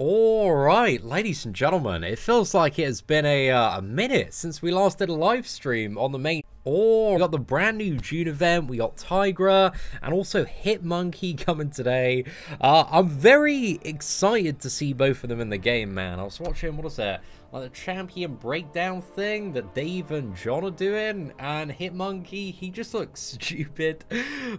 Alright, ladies and gentlemen, it feels like it has been a, uh, a minute since we last did a live stream on the main or we got the brand new June event, we got Tigra, and also Hitmonkey coming today. Uh, I'm very excited to see both of them in the game, man. I was watching, what is that? Like the champion breakdown thing that Dave and John are doing, and Hitmonkey, he just looks stupid.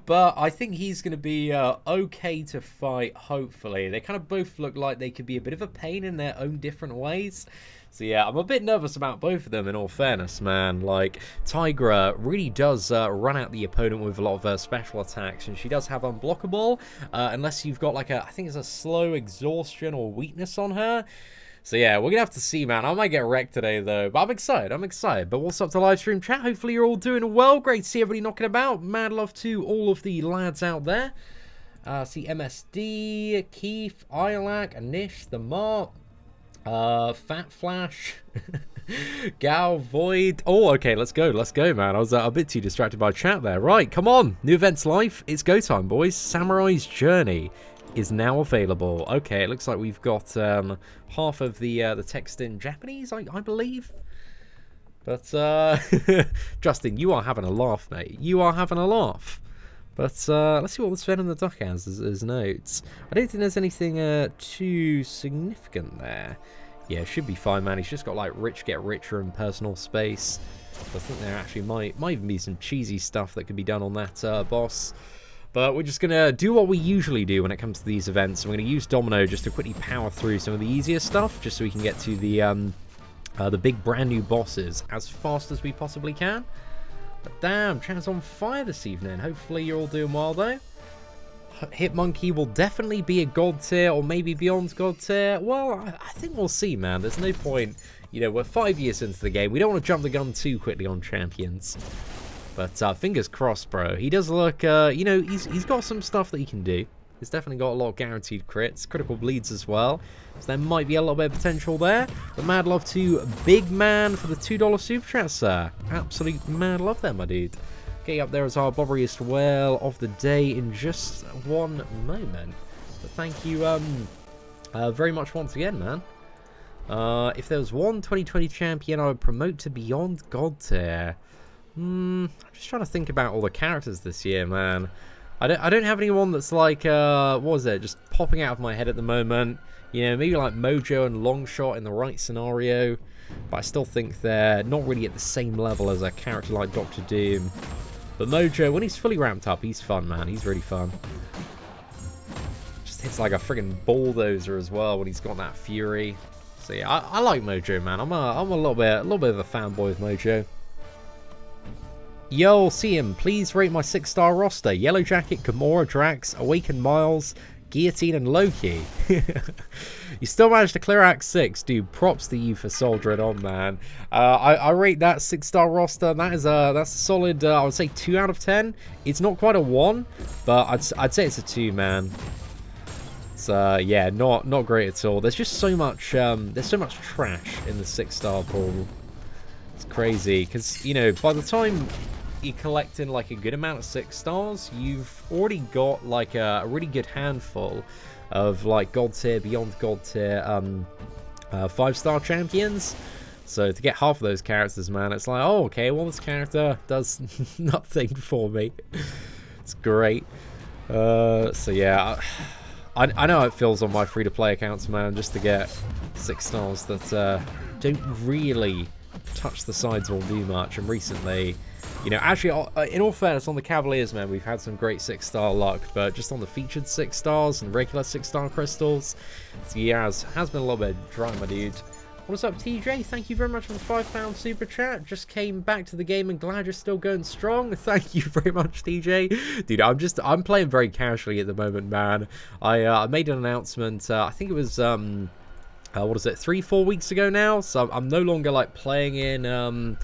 But I think he's going to be uh, okay to fight, hopefully. They kind of both look like they could be a bit of a pain in their own different ways. So yeah, I'm a bit nervous about both of them in all fairness, man. Like, Tigra really does uh, run out the opponent with a lot of uh, special attacks, and she does have unblockable, uh, unless you've got like a, I think it's a slow exhaustion or weakness on her. So yeah, we're gonna have to see, man. I might get wrecked today though, but I'm excited. I'm excited. But what's up to live stream chat? Hopefully you're all doing well. Great to see everybody knocking about. Mad love to all of the lads out there. Uh, see MSD, Keith, Ilac, Anish, the Mark, uh, Fat Flash, Gal, Void. Oh, okay, let's go, let's go, man. I was uh, a bit too distracted by chat there. Right, come on. New events live. It's go time, boys. Samurai's Journey is now available. Okay, it looks like we've got um, half of the uh, the text in Japanese, I, I believe. But, uh, Justin, you are having a laugh, mate. You are having a laugh. But uh, let's see what Sven and the Duck has as, as notes. I don't think there's anything uh, too significant there. Yeah, should be fine, man. He's just got like rich get richer and personal space. I think there actually might might even be some cheesy stuff that could be done on that uh, boss. But we're just going to do what we usually do when it comes to these events. We're going to use Domino just to quickly power through some of the easier stuff, just so we can get to the um, uh, the big brand new bosses as fast as we possibly can. But damn, chat's on fire this evening. Hopefully you're all doing well though. Hitmonkey will definitely be a god tier or maybe beyond god tier. Well, I, I think we'll see, man. There's no point. You know, we're five years into the game. We don't want to jump the gun too quickly on champions. But uh, fingers crossed, bro. He does look, uh, you know, he's, he's got some stuff that he can do. He's definitely got a lot of guaranteed crits, critical bleeds as well. So there might be a little bit of potential there. But mad love to Big Man for the $2 super chat, sir. Absolute mad love there, my dude. Getting up there as our bobberiest whale of the day in just one moment. But thank you um, uh, very much once again, man. Uh, if there was one 2020 champion I would promote to Beyond God tier. Hmm, I'm just trying to think about all the characters this year, man. I don't, I don't have anyone that's like, uh, what was it, just popping out of my head at the moment. You know, maybe like Mojo and Longshot in the right scenario. But I still think they're not really at the same level as a character like Doctor Doom. But Mojo, when he's fully ramped up, he's fun, man. He's really fun. Just hits like a friggin' bulldozer as well when he's got that fury. So yeah, I, I like Mojo, man. I'm a, I'm a little bit, a little bit of a fanboy of Mojo. Yo, see him. Please rate my six-star roster. Yellow Jacket, Gamora, Drax, Awakened Miles, Guillotine, and Loki. you still managed to clear Act 6. Dude, props to you for soldiering on, man. Uh, I, I, rate that six-star roster. That is a, that's a solid, uh, I would say, 2 out of 10. It's not quite a 1, but I'd, I'd say it's a 2, man. Uh, yeah, not not great at all. There's just so much, um, there's so much trash in the six-star pool. It's crazy, because, you know, by the time you're collecting like a good amount of six stars, you've already got like a, a really good handful of like god tier, beyond god tier, um, uh, five star champions. So to get half of those characters, man, it's like, oh, okay, well, this character does nothing for me. it's great. Uh, so yeah, I, I know how it feels on my free-to-play accounts, man, just to get six stars that uh, don't really touch the sides or do much. And recently, you know, actually, uh, in all fairness, on the Cavaliers, man, we've had some great six-star luck, but just on the featured six stars and regular six-star crystals, yeah, has, been a little bit dry, my dude. What's up, TJ? Thank you very much for the £5 super chat. Just came back to the game and glad you're still going strong. Thank you very much, TJ. Dude, I'm just, I'm playing very casually at the moment, man. I, uh, made an announcement, uh, I think it was, um, uh, what is it, three, four weeks ago now? So I'm no longer, like, playing in, um,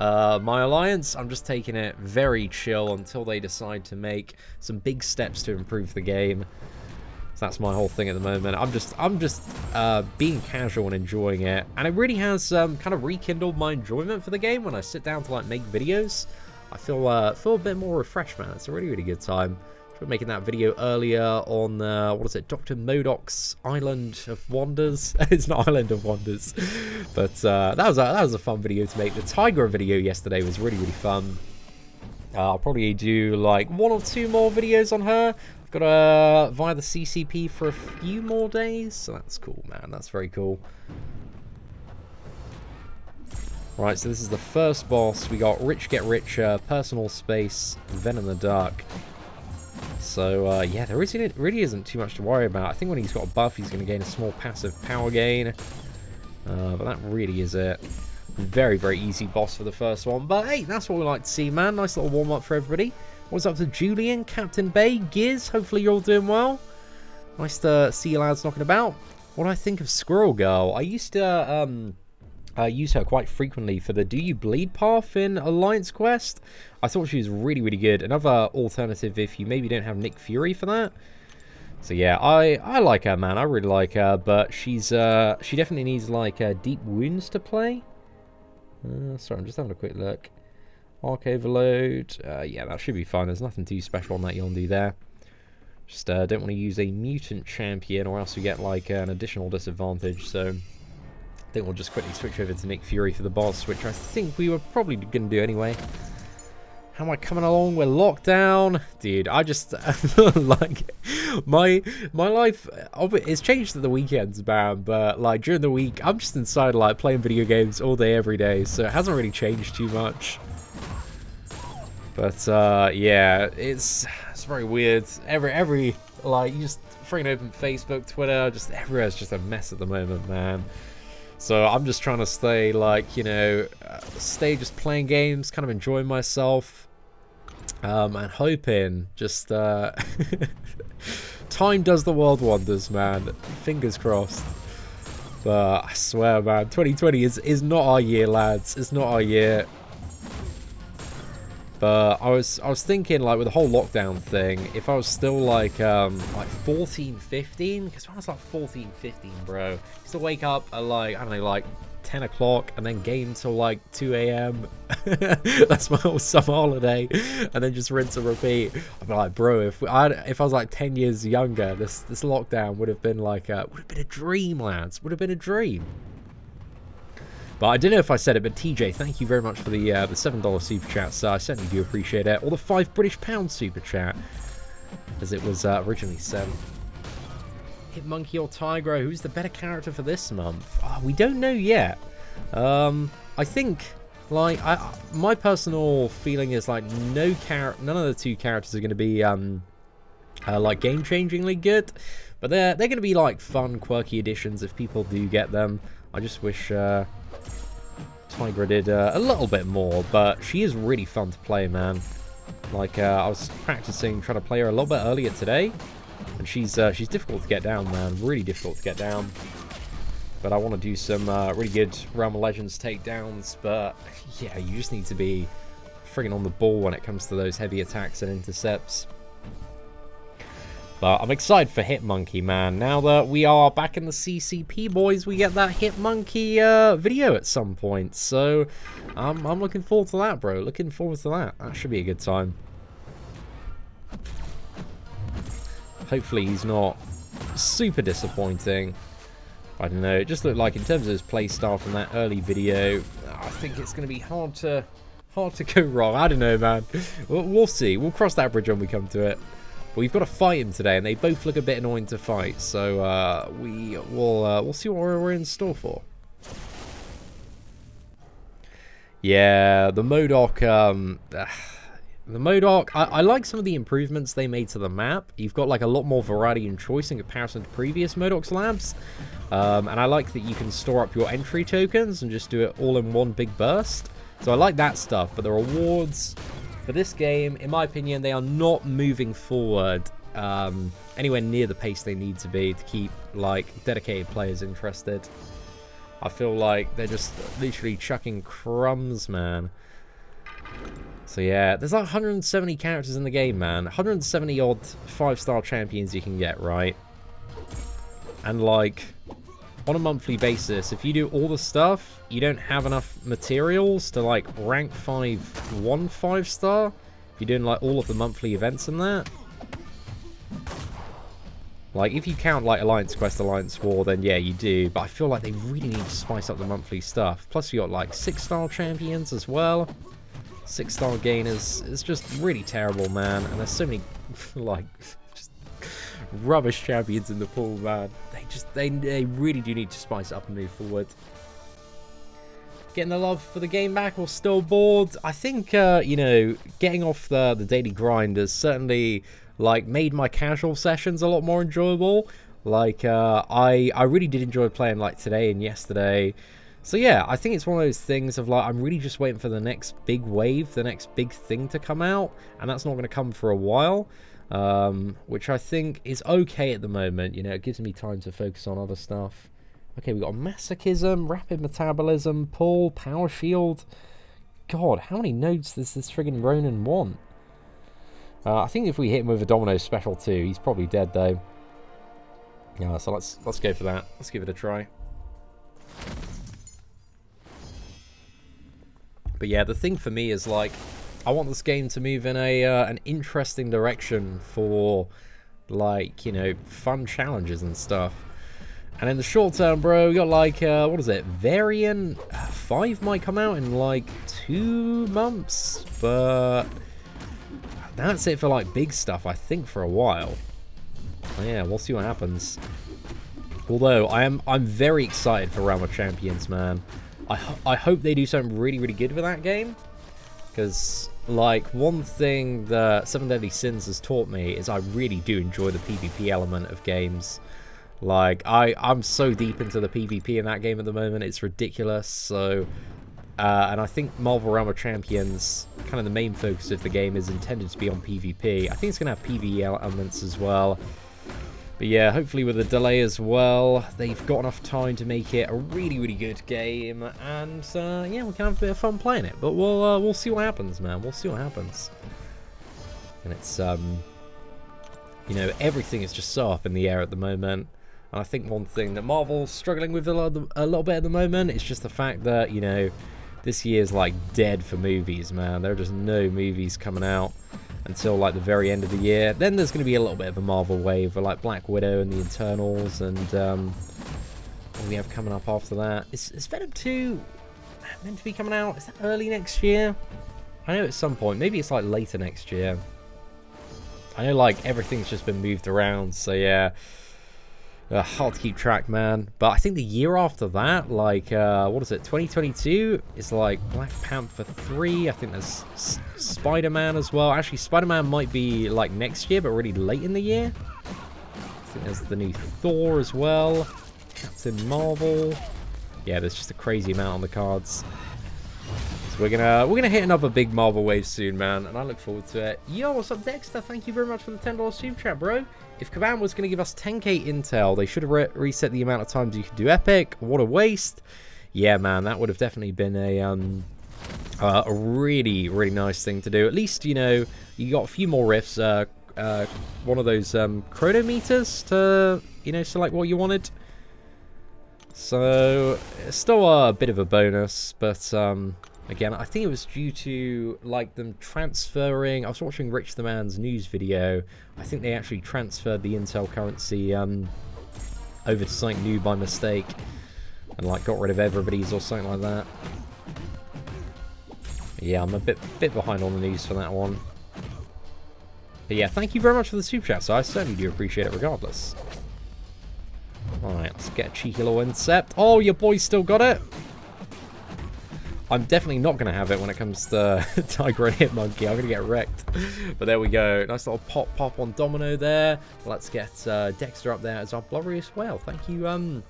uh, my alliance, I'm just taking it very chill until they decide to make some big steps to improve the game. So that's my whole thing at the moment. I'm just, I'm just uh, being casual and enjoying it, and it really has um, kind of rekindled my enjoyment for the game when I sit down to like make videos. I feel uh, feel a bit more refreshed, man. It's a really, really good time. For making that video earlier on, uh, what is it, Dr. MODOK's Island of Wonders. it's not Island of Wonders, but uh, that was a, that was a fun video to make. The Tigra video yesterday was really really fun. Uh, I'll probably do like one or two more videos on her. I've got uh, via the CCP for a few more days, so that's cool, man. That's very cool. Right, so this is the first boss. We got Rich Get Richer, Personal Space, Ven in the Dark. So, uh, yeah, there really, really isn't too much to worry about. I think when he's got a buff, he's going to gain a small passive power gain. Uh, but that really is it. Very, very easy boss for the first one. But hey, that's what we like to see, man. Nice little warm-up for everybody. What's up to Julian, Captain Bay, Giz? Hopefully you're all doing well. Nice to see you lads knocking about. What do I think of Squirrel Girl? I used to... Um, uh, use her quite frequently for the Do You Bleed path in Alliance Quest. I thought she was really, really good. Another alternative if you maybe don't have Nick Fury for that. So yeah, I, I like her, man. I really like her, but she's uh, she definitely needs like uh, Deep Wounds to play. Uh, sorry, I'm just having a quick look. Arc Overload. Uh, yeah, that should be fine. There's nothing too special on that Yondu there. Just uh, don't want to use a mutant champion or else you get like an additional disadvantage. So I think we'll just quickly switch over to Nick Fury for the boss, which I think we were probably going to do anyway. How am I coming along? We're locked down. Dude, I just, like, my my life, it's changed at the weekends, man, but, like, during the week, I'm just inside, like, playing video games all day, every day, so it hasn't really changed too much. But, uh, yeah, it's, it's very weird. Every, every, like, you just freaking open Facebook, Twitter, just everywhere's just a mess at the moment, man. So I'm just trying to stay like, you know, uh, stay just playing games, kind of enjoying myself. Um, and hoping just, uh, time does the world wonders, man. Fingers crossed. But I swear, man, 2020 is, is not our year, lads. It's not our year. But I was I was thinking like with the whole lockdown thing, if I was still like um like 14, 15, because when I was like 14, 15, bro, used to wake up at like I don't know like 10 o'clock and then game till like 2 a.m. That's my whole summer holiday, and then just rinse and repeat. I'm like, bro, if I if I was like 10 years younger, this this lockdown would have been like a, would have been a dream, lads. Would have been a dream. But I don't know if I said it, but TJ, thank you very much for the uh, the $7 super chat, so I certainly do appreciate it. Or the 5 British pound super chat, as it was uh, originally sent. Hitmonkey or Tigra, who's the better character for this month? Oh, we don't know yet. Um, I think, like, I, my personal feeling is, like, no char none of the two characters are going to be, um, uh, like, game-changingly good. But they're, they're going to be, like, fun, quirky additions if people do get them. I just wish, uh, Tigra did uh, a little bit more, but she is really fun to play, man. Like, uh, I was practicing trying to play her a little bit earlier today, and she's uh, she's difficult to get down, man. Really difficult to get down. But I want to do some uh, really good Realm of Legends takedowns, but yeah, you just need to be friggin' on the ball when it comes to those heavy attacks and intercepts. But I'm excited for Hitmonkey, man. Now that we are back in the CCP, boys, we get that Hitmonkey uh, video at some point. So um, I'm looking forward to that, bro. Looking forward to that. That should be a good time. Hopefully he's not super disappointing. I don't know. It just looked like in terms of his playstyle from that early video, I think it's going to be hard to hard to go wrong. I don't know, man. We'll, we'll see. We'll cross that bridge when we come to it. But we've got to fight him today, and they both look a bit annoying to fight. So uh, we will uh, we'll see what we're in store for. Yeah, the MODOK. Um, the MODOK. I, I, like some of the improvements they made to the map. You've got like a lot more variety and choice in comparison to previous MODOK slabs. Um, and I like that you can store up your entry tokens and just do it all in one big burst. So I like that stuff. But the rewards for this game, in my opinion, they are not moving forward um, anywhere near the pace they need to be to keep like dedicated players interested. I feel like they're just literally chucking crumbs, man. So yeah, there's like 170 characters in the game, man. 170 odd five-star champions you can get, right? And like, on a monthly basis, if you do all the stuff, you don't have enough materials to like rank 5 one 5 star. If you're doing like all of the monthly events and that. Like, if you count, like, Alliance Quest, Alliance War, then yeah, you do. But I feel like they really need to spice up the monthly stuff. Plus, you got, like, six-star champions as well. Six-star gainers. It's just really terrible, man. And there's so many, like, rubbish champions in the pool, man. They just, they, they really do need to spice up and move forward. Getting the love for the game back or still bored? I think, uh, you know, getting off the, the daily grind has certainly like made my casual sessions a lot more enjoyable. Like uh, I I really did enjoy playing like today and yesterday. So yeah, I think it's one of those things of like I'm really just waiting for the next big wave, the next big thing to come out, and that's not going to come for a while. Um, which I think is okay at the moment. You know, it gives me time to focus on other stuff. Okay, we got masochism, rapid metabolism, pull, power shield. God, how many nodes does this friggin' Ronin want? Uh, I think if we hit him with a Domino special too, he's probably dead though. Yeah, so let's let's go for that. Let's give it a try. But yeah, the thing for me is like, I want this game to move in a uh, an interesting direction for like you know fun challenges and stuff. And in the short term, bro, we got like, uh, what is it? Variant 5 might come out in like two months, but that's it for like big stuff, I think, for a while. Yeah, we'll see what happens. Although I am, I'm very excited for Realm of Champions, man. I ho I hope they do something really, really good with that game, because like one thing that Seven Deadly Sins has taught me is I really do enjoy the PvP element of games. Like I, I'm so deep into the PvP in that game at the moment, it's ridiculous. So uh, and I think Marvel Realm of Champions, kind of the main focus of the game is intended to be on PvP. I think it's going to have PvE elements as well. But yeah, hopefully with the delay as well, they've got enough time to make it a really, really good game. And uh, yeah, we can have a bit of fun playing it. But we'll uh, we'll see what happens, man. We'll see what happens. And it's, um, you know, everything is just so up in the air at the moment. And I think one thing that Marvel's struggling with a, lot, a little bit at the moment is just the fact that, you know, this year's like dead for movies, man. There are just no movies coming out until like the very end of the year. Then there's going to be a little bit of a Marvel wave like Black Widow and the Eternals, and um, what we have coming up after that. Is, is Venom 2 meant to be coming out? Is that early next year? I know at some point. Maybe it's like later next year. I know like everything's just been moved around, so yeah. Uh, hard to keep track, man. But I think the year after that, like, uh, what is it, 2022, is like Black Panther 3. I think there's Spider-Man as well. Actually, Spider-Man might be like next year, but really late in the year. I think there's the new Thor as well. Captain Marvel. Yeah, there's just a crazy amount on the cards. So we're gonna we're gonna hit another big Marvel wave soon, man, and I look forward to it. Yo, what's up, Dexter? Thank you very much for the $10 super chat, bro. If Kabam was going to give us 10k intel, they should have re reset the amount of times you could do Epic. What a waste. Yeah, man, that would have definitely been a um, uh, a really, really nice thing to do. At least, you know, you got a few more rifts. Uh, uh, one of those um, chronometers to, you know, select what you wanted. So, still a bit of a bonus, but um, again, I think it was due to like them transferring. I was watching Rich the Man's news video. I think they actually transferred the Intel currency um, over to something new by mistake, and like got rid of everybody's or something like that. Yeah, I'm a bit bit behind on the news for that one. But yeah, thank you very much for the super chat. So I certainly do appreciate it, regardless. Alright, let's get a cheeky little incept. Oh, your boy still got it. I'm definitely not going to have it when it comes to Tigra and Hitmonkey. I'm going to get wrecked. But there we go. Nice little pop pop on Domino there. Let's get uh, Dexter up there as our Blubberous Whale. Thank you um,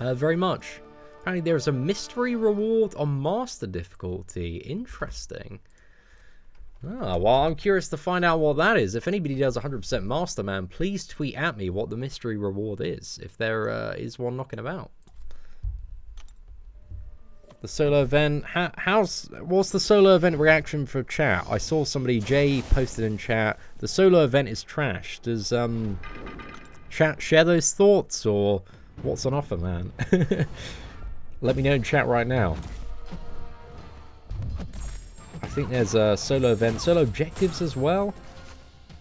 uh, very much. Apparently there is a mystery reward on Master difficulty. Interesting. Ah, well, I'm curious to find out what that is. If anybody does 100% Master Man, please tweet at me what the mystery reward is, if there uh, is one knocking about the solo event. How, how's what's the solo event reaction for chat? I saw somebody Jay posted in chat. The solo event is trash. Does um chat share those thoughts or what's on offer, man? Let me know in chat right now. I think there's a solo event, solo objectives as well,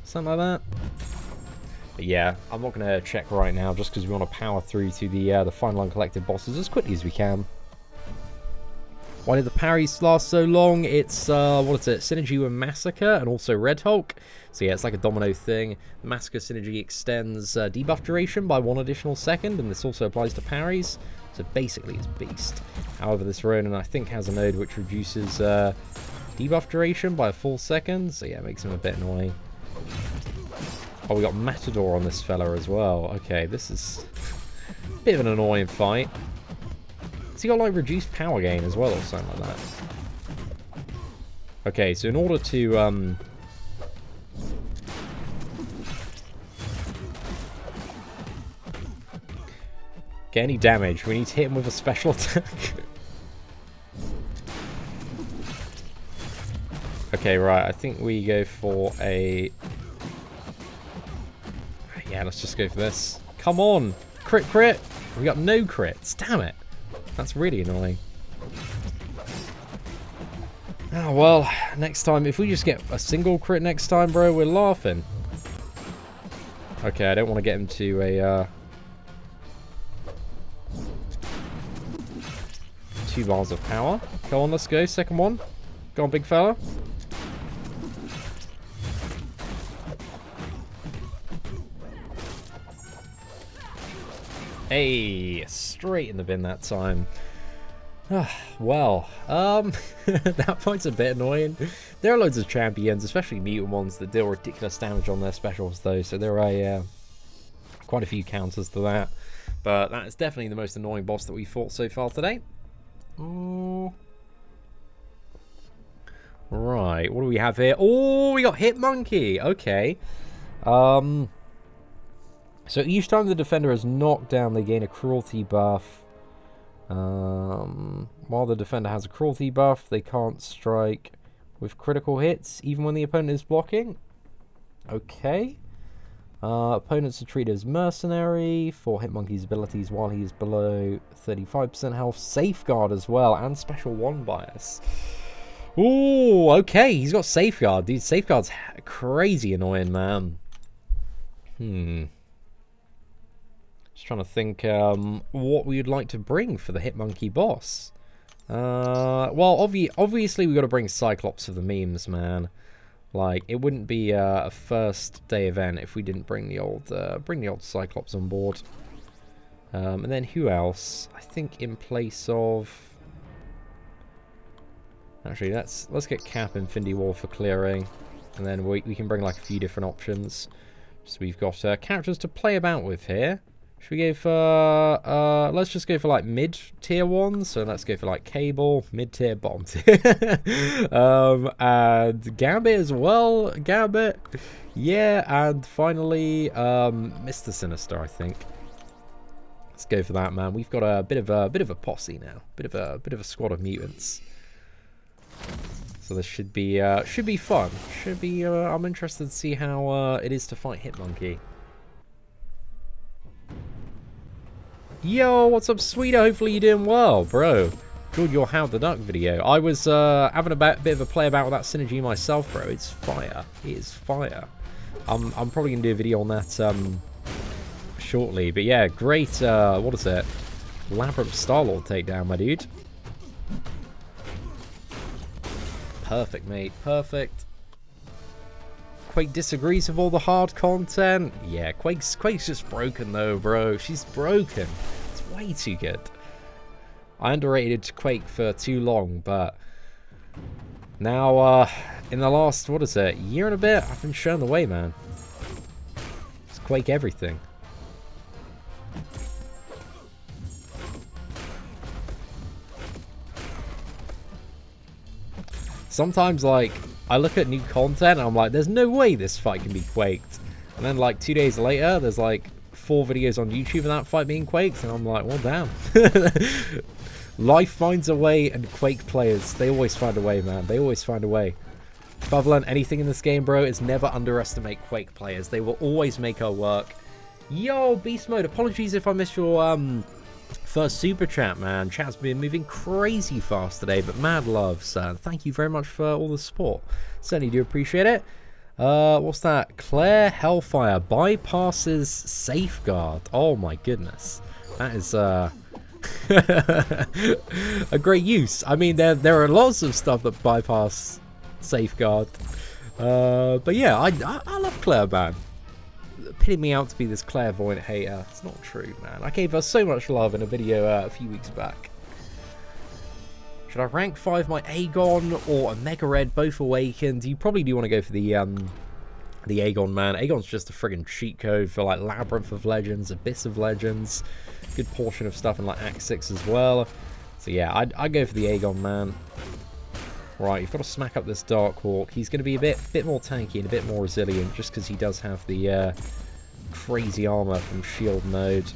something like that. But yeah, I'm not going to check right now just because we want to power through to the uh, the final uncollected bosses as quickly as we can. Why did the parries last so long? It's, uh, what is it, Synergy with Massacre and also Red Hulk. So yeah, it's like a domino thing. The Massacre Synergy extends uh, debuff duration by one additional second, and this also applies to parries. So basically it's Beast. However, this Ronin I think has a node which reduces uh, debuff duration by a full second. So yeah, it makes him a bit annoying. Oh, we got Matador on this fella as well. Okay, this is a bit of an annoying fight. He got like reduced power gain as well or something like that? Okay, so in order to um get any damage, we need to hit him with a special attack. okay, right, I think we go for a yeah, let's just go for this. Come on! Crit crit! We got no crits. Damn it. That's really annoying. Oh, well, next time, if we just get a single crit next time, bro, we're laughing. Okay, I don't want to get him to a, uh... Two bars of power. Go on, let's go. Second one. Go on, big fella. Hey, straight in the bin that time. well, um, that point's a bit annoying. There are loads of champions, especially mutant ones, that deal ridiculous damage on their specials though, so there are uh, quite a few counters to that. But that is definitely the most annoying boss that we fought so far today. Oh. Right, what do we have here? Oh, we got Hitmonkey. Okay. Um, so each time the defender is knocked down, they gain a cruelty buff. Um, while the defender has a cruelty buff, they can't strike with critical hits, even when the opponent is blocking. Okay. Uh, opponents are treated as mercenary for Hitmonkey's abilities while he is below 35% health. Safeguard as well, and special one bias. Ooh, okay, he's got Safeguard. Dude, Safeguard's crazy annoying, man. Hmm. Trying to think um, what we would like to bring for the Hitmonkey boss. Uh, well, obvi obviously we've got to bring Cyclops for the memes, man. Like, it wouldn't be uh, a first day event if we didn't bring the old uh, bring the old Cyclops on board. Um, and then who else? I think in place of... Actually, let's let's get Cap Infinity War for clearing. And then we, we can bring like a few different options. So we've got uh, characters to play about with here. Should we go for, uh, let's just go for like mid-tier ones. So let's go for like Cable, mid-tier, bottom tier. um, and Gambit as well. Gambit. Yeah, and finally, um, Mr. Sinister, I think. Let's go for that, man. We've got a bit of a bit of a posse now, bit of a bit of a squad of mutants. So this should be uh, should be fun. Should be. Uh, I'm interested to see how uh, it is to fight Hitmonkey. Yo, what's up, sweeter? Hopefully you're doing well, bro. Enjoyed your Howard the Duck video. I was uh, having a bit of a play about that synergy myself, bro. It's fire. It is fire. I'm, I'm probably going to do a video on that um, shortly. But yeah, great, uh, what is it? Labyrinth Star-Lord takedown, my dude. Perfect, mate. Perfect. Quake disagrees with all the hard content. Yeah, Quake's, Quake's just broken though, bro. She's broken. It's way too good. I underrated Quake for too long, but now, uh, in the last, what is it, year and a bit, I've been shown the way, man. It's Quake everything. Sometimes, like, I look at new content and I'm like, there's no way this fight can be quaked. And then like two days later, there's like four videos on YouTube of that fight being quaked, and I'm like, well, damn. Life finds a way, and Quake players, they always find a way, man. They always find a way. If I've learned anything in this game, bro, it's never underestimate Quake players. They will always make our work. Yo, Beast Mode, apologies if I missed your um, First super chat, man. Chat's been moving crazy fast today, but mad love, sir. Thank you very much for all the support. Certainly do appreciate it. Uh, what's that? Claire Hellfire bypasses Safeguard. Oh my goodness. That is, uh... a great use. I mean, there there are lots of stuff that bypass Safeguard. Uh, but yeah, I, I, I love Claire, man. Me out to be this clairvoyant hater. It's not true, man. I gave her so much love in a video uh, a few weeks back. Should I rank 5 my Aegon or Omega Red, both awakened? You probably do want to go for the um, the Aegon, man. Aegon's just a friggin' cheat code for like Labyrinth of Legends, Abyss of Legends, good portion of stuff in like Act 6 as well. So yeah, I'd, I'd go for the Aegon, man. Right, you've got to smack up this Dark Hawk. He's going to be a bit bit more tanky and a bit more resilient just because he does have the uh, crazy armor from shield mode.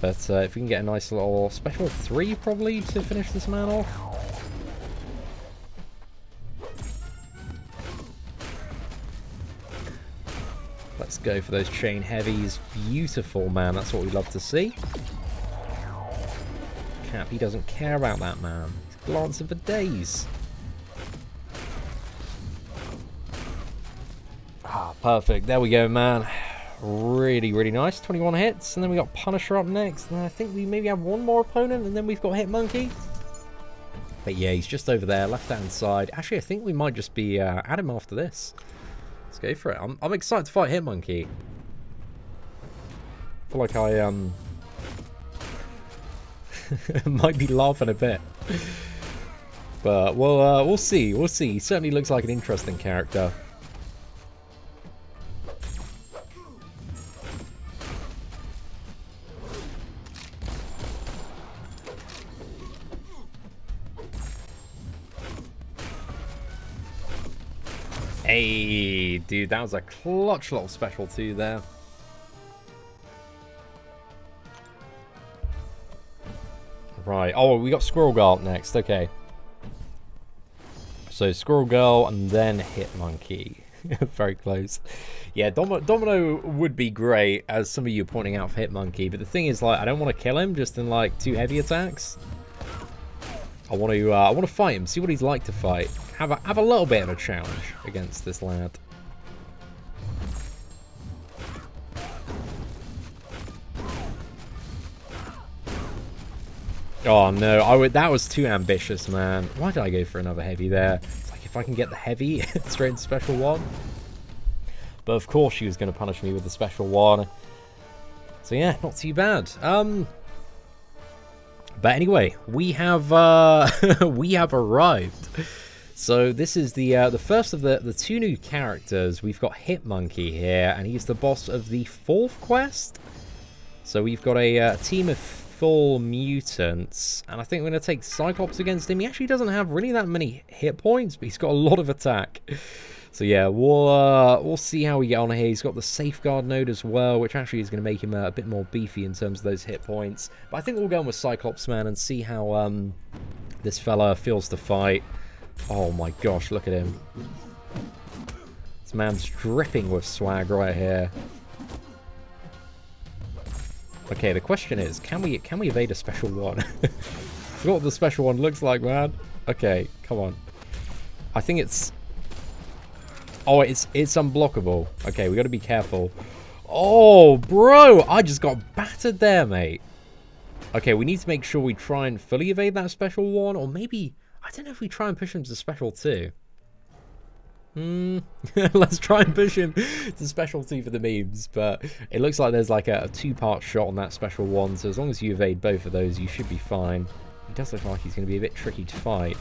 But uh, if we can get a nice little special 3 probably to finish this man off. Let's go for those chain heavies. Beautiful, man. That's what we love to see. Cap, he doesn't care about that, man. He's glancing for days. Ah, perfect. There we go, man. Really, really nice. 21 hits. And then we got Punisher up next. And I think we maybe have one more opponent. And then we've got Hit Monkey. But yeah, he's just over there, left-hand side. Actually, I think we might just be uh, at him after this. Let's go for it. I'm, I'm excited to fight Hitmonkey. I feel like I um might be laughing a bit. But we'll uh, we'll see. We'll see. He certainly looks like an interesting character. Hey, dude, that was a clutch little special too there. Right, oh, we got Squirrel Girl next, okay. So Squirrel Girl and then Hitmonkey. Very close. Yeah, Dom Domino would be great, as some of you are pointing out for Hitmonkey, but the thing is, like, I don't want to kill him just in, like, two heavy attacks. I want to, uh, I want to fight him, see what he's like to fight have a, have a little bit of a challenge against this lad. Oh no, I would, that was too ambitious, man. Why did I go for another heavy there? It's like if I can get the heavy straight into special one. But of course she was going to punish me with the special one. So yeah, not too bad. Um, but anyway, we have uh, we have arrived. So this is the uh, the first of the, the two new characters. We've got Hitmonkey here, and he's the boss of the fourth quest. So we've got a uh, team of full mutants, and I think we're going to take Cyclops against him. He actually doesn't have really that many hit points, but he's got a lot of attack. So yeah, we'll uh, we'll see how we get on here. He's got the safeguard node as well, which actually is going to make him a bit more beefy in terms of those hit points. But I think we'll go on with Cyclops Man and see how um, this fella feels to fight. Oh my gosh, look at him. This man's dripping with swag right here. Okay, the question is, can we can we evade a special one? Forgot what the special one looks like, man. Okay, come on. I think it's... Oh, it's it's unblockable. Okay, we got to be careful. Oh, bro! I just got battered there, mate. Okay, we need to make sure we try and fully evade that special one, or maybe... I don't know if we try and push him to special two. Hmm. Let's try and push him to special two for the memes, but it looks like there's like a, a two-part shot on that special one, so as long as you evade both of those, you should be fine. He does look like he's going to be a bit tricky to fight.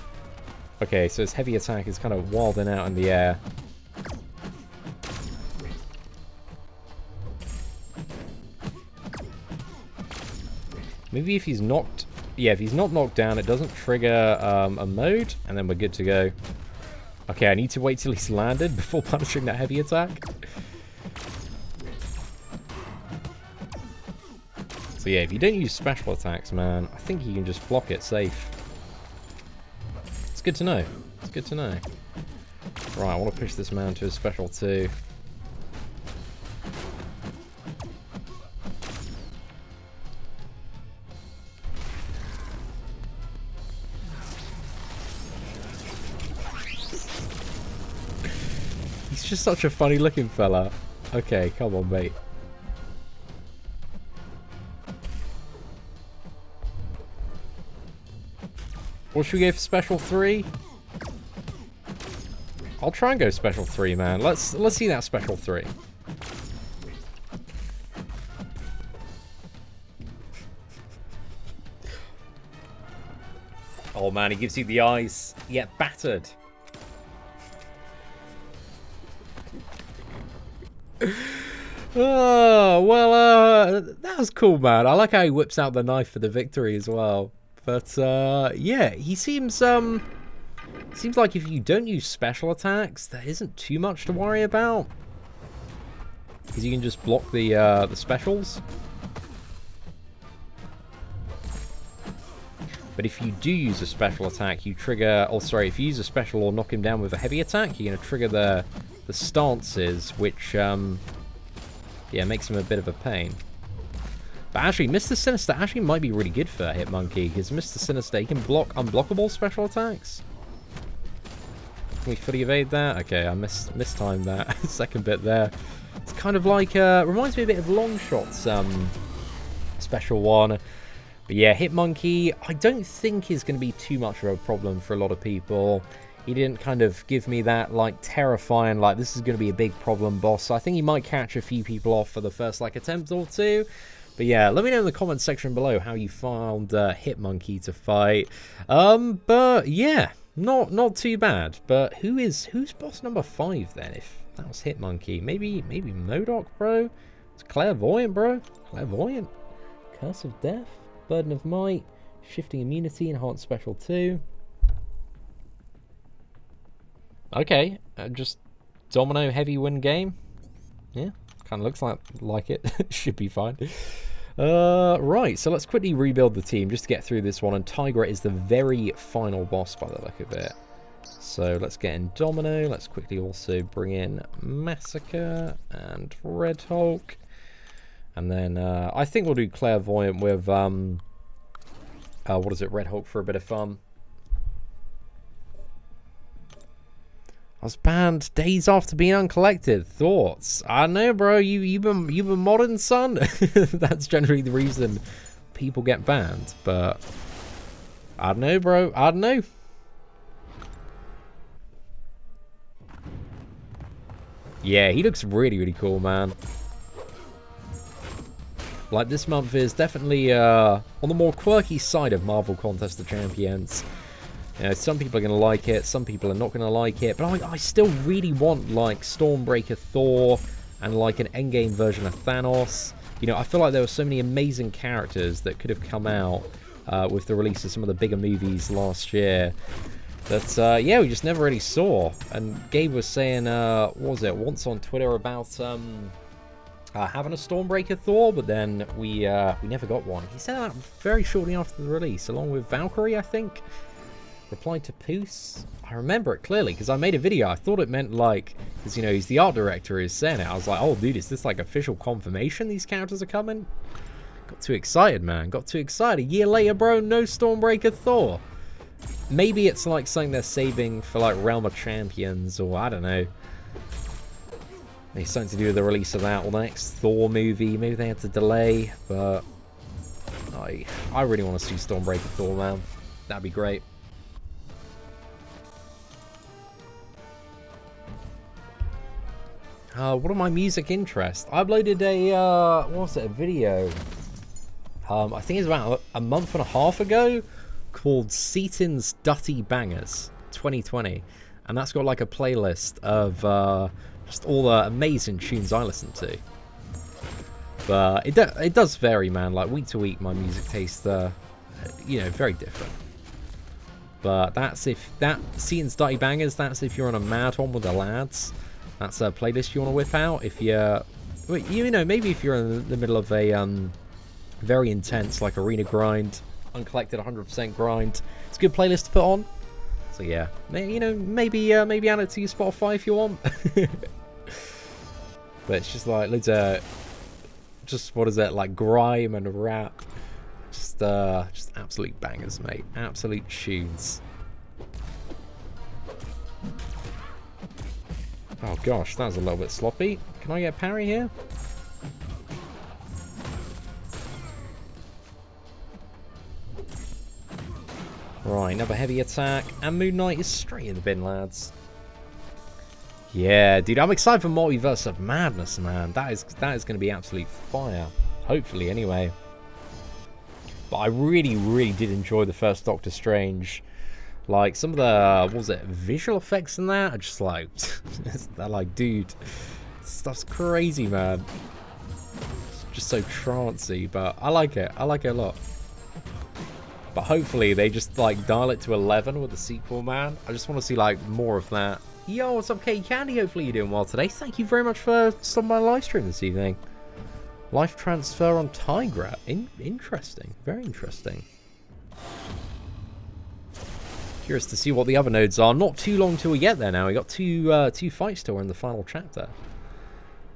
Okay, so his heavy attack is kind of wilding out in the air. Maybe if he's knocked yeah, if he's not knocked down, it doesn't trigger um, a mode, and then we're good to go. Okay, I need to wait till he's landed before punishing that heavy attack. So yeah, if you don't use special attacks, man, I think you can just block it safe. It's good to know. It's good to know. Right, I want to push this man to a special too. Just such a funny looking fella. Okay, come on, mate. What should we go for special three? I'll try and go special three, man. Let's let's see that special three. oh man, he gives you the eyes. Yeah, battered. oh, well, uh, that was cool, man. I like how he whips out the knife for the victory as well. But, uh, yeah, he seems, um, seems like if you don't use special attacks, there isn't too much to worry about. Because you can just block the, uh, the specials. But if you do use a special attack, you trigger... Oh, sorry, if you use a special or knock him down with a heavy attack, you're going to trigger the, the stances, which, um... Yeah, makes him a bit of a pain. But actually, Mr. Sinister actually might be really good for Hitmonkey, because Mr. Sinister, he can block unblockable special attacks. Can we fully evade that? Okay, I missed mistimed that second bit there. It's kind of like, uh, reminds me a bit of Longshot's um, special one. But yeah, Hitmonkey, I don't think is going to be too much of a problem for a lot of people. He didn't kind of give me that, like, terrifying, like, this is going to be a big problem boss. So I think he might catch a few people off for the first, like, attempt or two. But yeah, let me know in the comments section below how you found uh, Hitmonkey to fight. Um, but yeah, not not too bad. But who is who's boss number five then? If that was Hitmonkey, maybe maybe MODOK, bro. It's clairvoyant, bro. Clairvoyant. Curse of Death, Burden of Might, Shifting Immunity, Enhanced Special 2. Okay, uh, just Domino heavy win game. Yeah, kind of looks like like it. Should be fine. Uh, right, so let's quickly rebuild the team just to get through this one. And Tigra is the very final boss by the look of it. So let's get in Domino. Let's quickly also bring in Massacre and Red Hulk. And then uh, I think we'll do Clairvoyant with, um, uh, what is it, Red Hulk for a bit of fun. I was banned days after being uncollected. Thoughts? I know, bro. You you've been you've been modern, son. That's generally the reason people get banned. But I don't know, bro. I don't know. Yeah, he looks really really cool, man. Like this month is definitely uh, on the more quirky side of Marvel Contest of Champions. You know, some people are going to like it, some people are not going to like it, but I, I still really want, like, Stormbreaker Thor and, like, an endgame version of Thanos. You know, I feel like there were so many amazing characters that could have come out uh, with the release of some of the bigger movies last year that, uh, yeah, we just never really saw. And Gabe was saying, uh, what was it, once on Twitter about um, uh, having a Stormbreaker Thor, but then we uh, we never got one. He said that very shortly after the release, along with Valkyrie, I think replied to Poos. I remember it clearly because I made a video. I thought it meant like, because you know, he's the art director, he's saying it. I was like, oh dude, is this like official confirmation these characters are coming? Got too excited, man. Got too excited. A year later, bro, no Stormbreaker Thor. Maybe it's like something they're saving for like Realm of Champions or I don't know. Maybe something to do with the release of that or the next Thor movie. Maybe they had to delay, but I I really want to see Stormbreaker Thor, man. That'd be great. Uh, what are my music interests? I uploaded a, uh, what was it, a video. Um, I think it's about a month and a half ago called Seatin's Dutty Bangers 2020. And that's got like a playlist of uh, just all the amazing tunes I listen to. But it, do it does vary, man. Like week to week, my music taste, uh, you know, very different. But that's if that Seatin's Dutty Bangers, that's if you're on a mad one with the lads that's a playlist you want to whip out. If you're, you know, maybe if you're in the middle of a um, very intense like arena grind, uncollected 100% grind, it's a good playlist to put on. So yeah, you know, maybe uh, maybe add it to your Spotify if you want. but it's just like loads of, just what is it like grime and rap, just uh, just absolute bangers, mate, absolute tunes. Oh gosh, that was a little bit sloppy. Can I get parry here? Right, another heavy attack, and Moon Knight is straight in the bin, lads. Yeah, dude, I'm excited for Multiverse of Madness, man. That is that is going to be absolute fire. Hopefully, anyway. But I really, really did enjoy the first Doctor Strange. Like, some of the, what was it, visual effects in that are just like, they're like, dude, stuff's crazy, man. It's just so trancy, but I like it. I like it a lot. But hopefully they just like dial it to 11 with the sequel, man. I just want to see like more of that. Yo, what's up, Katie Candy? Hopefully you're doing well today. Thank you very much for stopping by live stream this evening. Life transfer on Tigra. In interesting. Very interesting. Curious to see what the other nodes are. Not too long till we get there now. We got two uh, two fights still in the final chapter.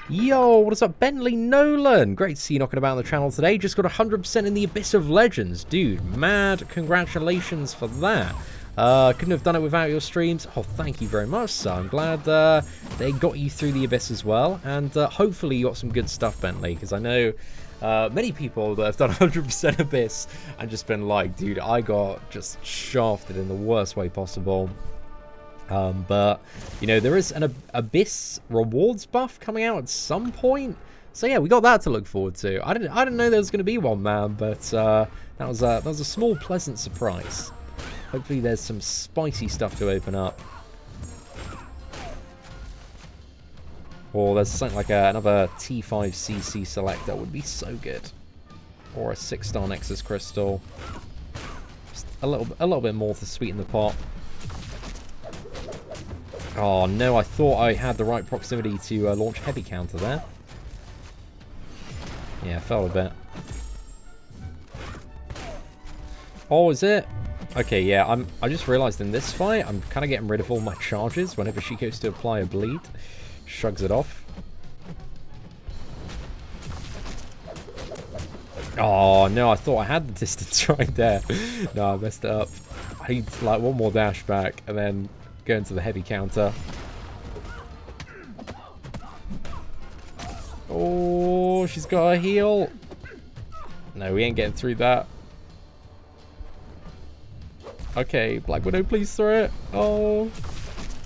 Yo, what is up, Bentley Nolan? Great to see you knocking about on the channel today. Just got 100% in the Abyss of Legends. Dude, mad congratulations for that. Uh, couldn't have done it without your streams. Oh, thank you very much, so I'm glad uh, they got you through the Abyss as well. And uh, hopefully you got some good stuff, Bentley, because I know uh, many people that have done 100% Abyss and just been like, dude, I got just shafted in the worst way possible. Um, but, you know, there is an Ab Abyss rewards buff coming out at some point. So yeah, we got that to look forward to. I didn't, I didn't know there was going to be one, man, but uh, that was a, that was a small, pleasant surprise. Hopefully there's some spicy stuff to open up. Or there's something like a, another T5CC selector would be so good. Or a 6-star Nexus Crystal. Just a little, a little bit more to sweeten the pot. Oh no, I thought I had the right proximity to uh, launch heavy counter there. Yeah, fell a bit. Oh, is it? Okay, yeah, I'm. I just realized in this fight, I'm kind of getting rid of all my charges whenever she goes to apply a bleed. Shrugs it off. Oh, no, I thought I had the distance right there. no, I messed it up. I need, like, one more dash back, and then go into the heavy counter. Oh, she's got a heal. No, we ain't getting through that. Okay, Black Widow, please throw it. Oh.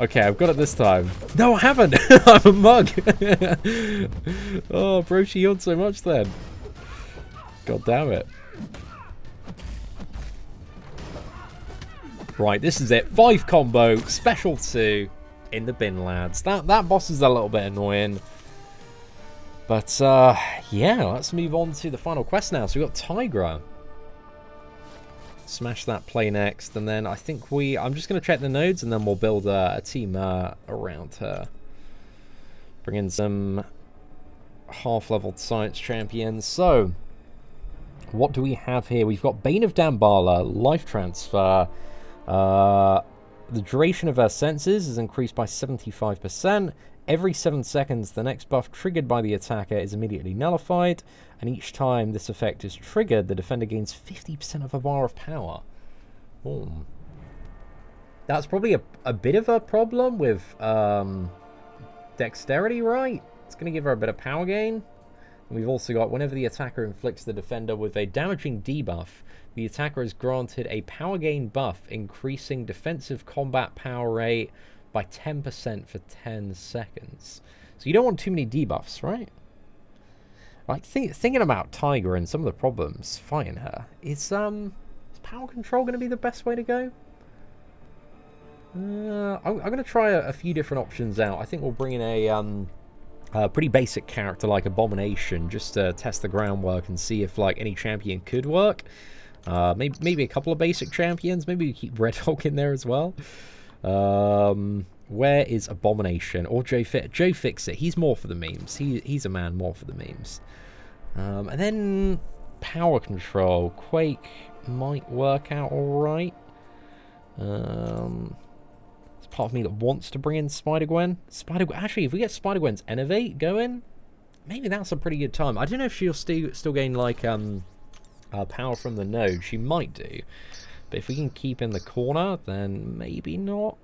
Okay, I've got it this time. No, I haven't. I'm a mug. oh, bro, she healed so much then. God damn it. Right, this is it. Five combo, special two in the bin, lads. That that boss is a little bit annoying. But, uh, yeah, let's move on to the final quest now. So we've got Tigra. Smash that play next, and then I think we... I'm just going to check the nodes, and then we'll build a, a team uh, around her. Bring in some half-leveled science champions. So, what do we have here? We've got Bane of Damballa, Life Transfer. Uh, the duration of her senses is increased by 75%. Every 7 seconds, the next buff triggered by the attacker is immediately nullified, and each time this effect is triggered, the defender gains 50% of a bar of power. That's probably a, a bit of a problem with um, dexterity, right? It's going to give her a bit of power gain. And we've also got, whenever the attacker inflicts the defender with a damaging debuff, the attacker is granted a power gain buff, increasing defensive combat power rate by 10% for 10 seconds. So you don't want too many debuffs, right? Like, think, thinking about Tigra and some of the problems fighting her, is, um, is power control going to be the best way to go? Uh, I'm, I'm going to try a, a, few different options out. I think we'll bring in a, um, a pretty basic character like Abomination just to test the groundwork and see if, like, any champion could work. Uh, maybe, maybe a couple of basic champions. Maybe we keep Red Hulk in there as well. Um, where is Abomination or Joe Fit? Joe Fixit. He's more for the memes. He he's a man more for the memes. Um, and then power control. Quake might work out all right. Um, it's part of me that wants to bring in Spider Gwen. Spider Gwen. actually, if we get Spider Gwen's Innovate going, maybe that's a pretty good time. I don't know if she'll still still gain like um uh, power from the node. She might do. But if we can keep in the corner, then maybe not.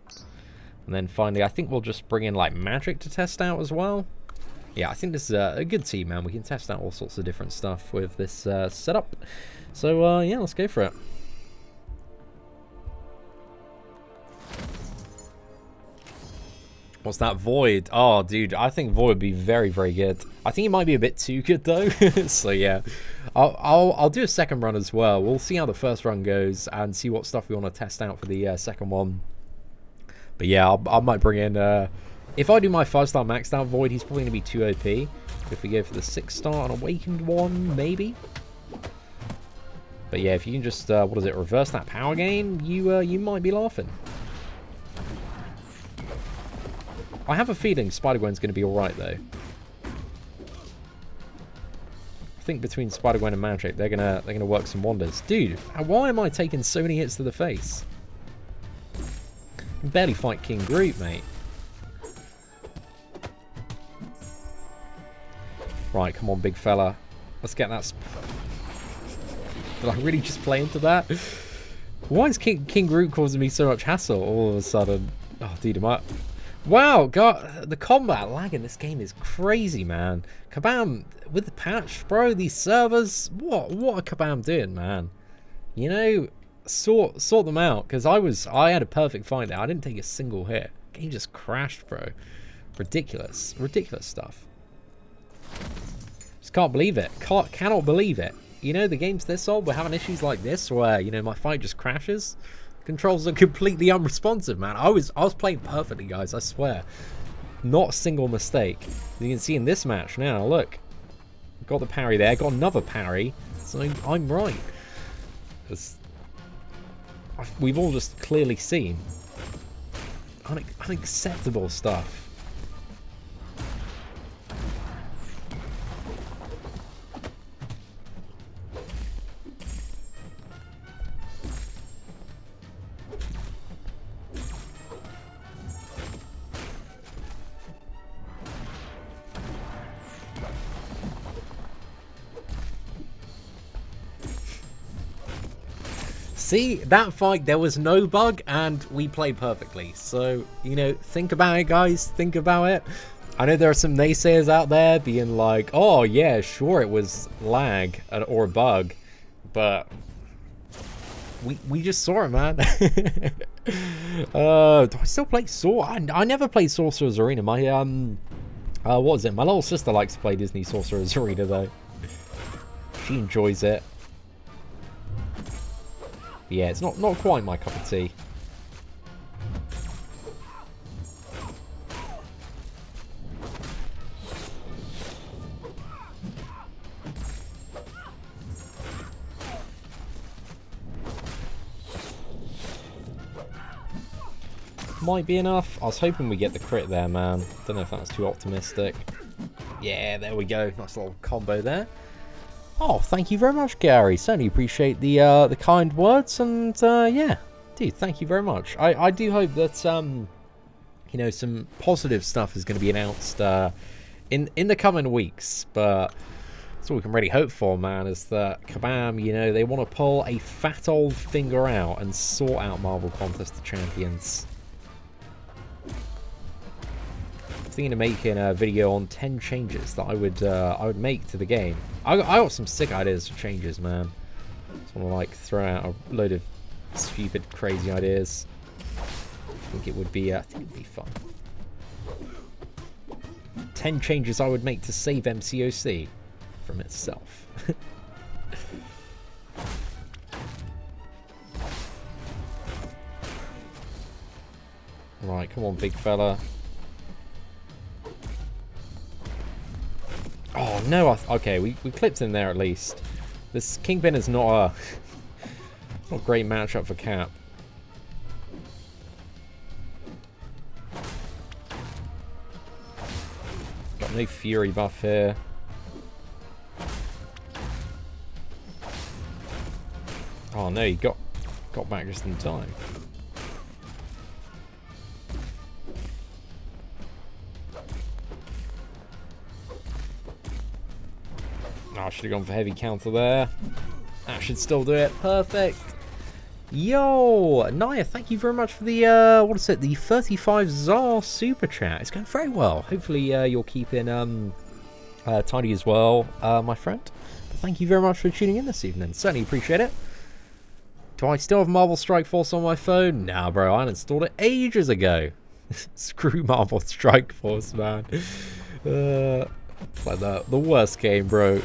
And then finally, I think we'll just bring in like Magik to test out as well. Yeah, I think this is a, good team, man. We can test out all sorts of different stuff with this uh, setup. So, uh, yeah, let's go for it. What's that? Void. Oh, dude, I think Void would be very, very good. I think it might be a bit too good, though. so, yeah. I'll, I'll, I'll do a second run as well. We'll see how the first run goes and see what stuff we want to test out for the uh, second one. But, yeah, I'll, i might bring in... Uh, if I do my 5-star maxed out Void, he's probably going to be too OP. If we go for the 6-star and Awakened one, maybe. But, yeah, if you can just, uh, what is it, reverse that power gain, you, uh, you might be laughing. I have a feeling Spider-Gwen's going to be alright, though. I think between Spider-Gwen and Magik, they're gonna they're gonna work some wonders. Dude, why am I taking so many hits to the face? Can barely fight King Groot, mate. Right, come on, big fella. Let's get that... Did I really just play into that? Why is King, King Groot causing me so much hassle all of a sudden? Oh, dude, am I... Wow, God, the combat lag in this game is crazy, man. Kabam, with the patch, bro, these servers, what, what are Kabam doing, man? You know, sort, sort them out, because I was, I had a perfect fight there. I didn't take a single hit. Game just crashed, bro. Ridiculous, ridiculous stuff. Just can't believe it. Can't, cannot believe it. You know, the game's this old, we're having issues like this where, you know, my fight just crashes. Controls are completely unresponsive, man. I was I was playing perfectly, guys. I swear. Not a single mistake. You can see in this match now, look. Got the parry there, got another parry. So I'm right. We've all just clearly seen unacceptable stuff. See, that fight, there was no bug, and we played perfectly. So, you know, think about it, guys. Think about it. I know there are some naysayers out there being like, oh, yeah, sure, it was lag or bug, but we, we just saw it, man. uh, do I still play Saw? I, I never played Sorcerer's Arena. My, um, uh, what is it? My little sister likes to play Disney Sorcerer's Arena, though. She enjoys it yeah, it's not, not quite my cup of tea. Might be enough. I was hoping we get the crit there, man. Don't know if that was too optimistic. Yeah, there we go. Nice little combo there. Oh, thank you very much, Gary. Certainly appreciate the uh, the kind words, and uh, yeah, dude, thank you very much. I, I do hope that um, you know some positive stuff is going to be announced uh, in in the coming weeks, but that's all we can really hope for, man. Is that Kabam, you know, they want to pull a fat old finger out and sort out Marvel Contest of Champions. Thinking of making a video on 10 changes that I would uh, I would make to the game. I, I got some sick ideas for changes, man. Want to like throw out a load of stupid, crazy ideas. I think it would be, uh, I think it'd be fun. 10 changes I would make to save MCOC from itself. right, come on, big fella. Oh, no. Okay, we, we clipped him there at least. This Kingpin is not a, not a great matchup for Cap. Got no Fury buff here. Oh no, he got got back just in time. Oh, I should have gone for heavy counter there. That should still do it. Perfect. Yo, Naya, thank you very much for the, uh, what is it, the 35 ZAR super chat. It's going very well. Hopefully uh, you're keeping um, uh, tidy as well, uh, my friend. But thank you very much for tuning in this evening. Certainly appreciate it. Do I still have Marvel Strike Force on my phone? Nah, bro, I installed it ages ago. Screw Marvel Strike Force, man. Like the, the worst game, bro.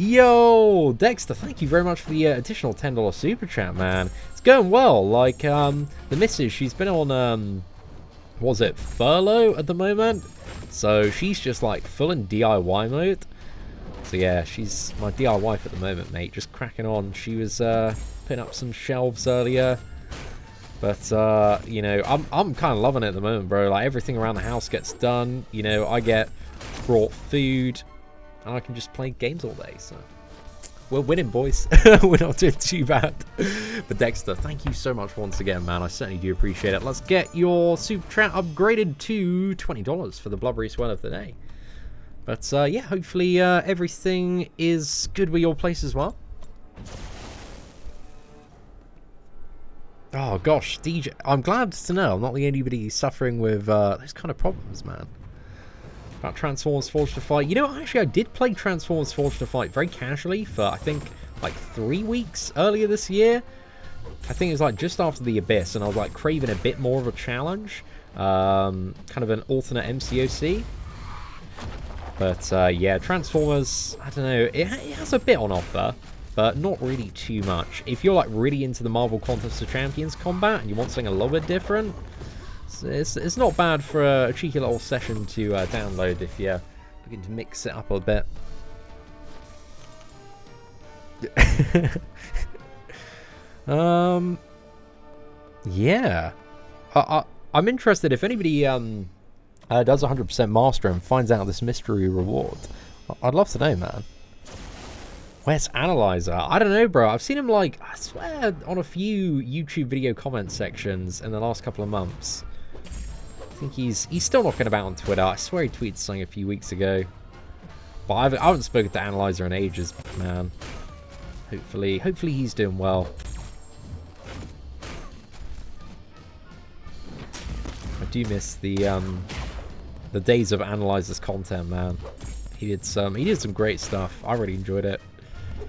Yo, Dexter, thank you very much for the uh, additional $10 super chat, man. It's going well. Like, um, the missus, she's been on, um, was it, furlough at the moment? So she's just, like, full in DIY mode. So yeah, she's my DIY wife at the moment, mate. Just cracking on. She was, uh, putting up some shelves earlier. But, uh, you know, I'm, I'm kind of loving it at the moment, bro. Like, everything around the house gets done. You know, I get brought food and I can just play games all day. So we're winning, boys. we're not doing too bad. But Dexter, thank you so much once again, man. I certainly do appreciate it. Let's get your super chat upgraded to $20 for the blubbery swell of the day. But uh, yeah, hopefully uh, everything is good with your place as well. Oh gosh, DJ, I'm glad to know I'm not the only anybody suffering with uh, those kind of problems, man about Transformers Forged to Fight. You know, actually, I did play Transformers Forged to Fight very casually for, I think, like three weeks earlier this year. I think it was like just after the Abyss, and I was like craving a bit more of a challenge. Um, kind of an alternate MCOC. But uh, yeah, Transformers, I don't know, it, it, has a bit on offer, but not really too much. If you're like really into the Marvel Contest of Champions combat and you want something a little bit different, it's, it's, not bad for a, cheeky little session to uh, download if you're looking to mix it up a bit. um, yeah. I, I, am interested if anybody um, uh, does 100% master and finds out this mystery reward. I'd love to know, man. Where's Analyzer? I don't know, bro. I've seen him, like, I swear, on a few YouTube video comment sections in the last couple of months think he's he's still knocking about on Twitter. I swear he tweeted something a few weeks ago. But I haven't, I haven't spoken to Analyzer in ages, man. Hopefully, hopefully he's doing well. I do miss the um, the days of Analyzer's content, man. He did some he did some great stuff. I really enjoyed it.